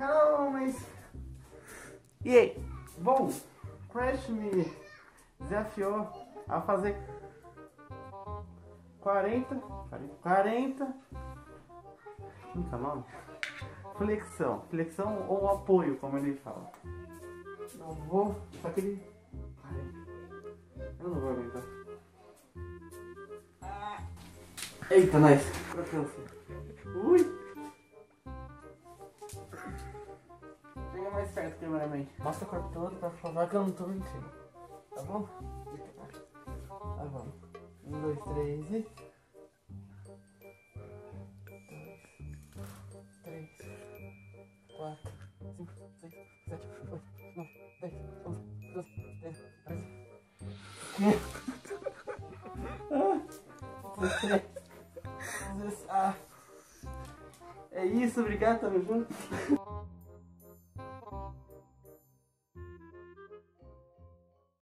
Hello, mas... E aí? Bom, Crash me desafiou a fazer 40, 40, nunca nome? Flexão, flexão ou apoio, como ele fala. Não vou, só que ele... Eu não vou aguentar. Eita, nós. Ui. Mais perto, cameraman. Mostra o corpo todo pra provar que eu não tô mentindo. Tá bom? Tá bom. Um, dois, três e. Dois, três, quatro, cinco, seis, sete, oito, nove, dez, onze, doze, treze, treze. Ah. É isso, obrigado, tamo junto.